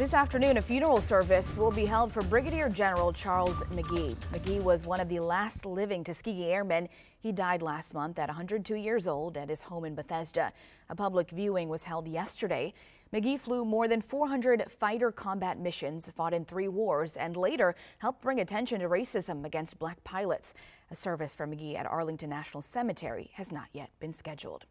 This afternoon, a funeral service will be held for Brigadier General Charles McGee. McGee was one of the last living Tuskegee Airmen. He died last month at 102 years old at his home in Bethesda. A public viewing was held yesterday. McGee flew more than 400 fighter combat missions, fought in three wars, and later helped bring attention to racism against black pilots. A service for McGee at Arlington National Cemetery has not yet been scheduled.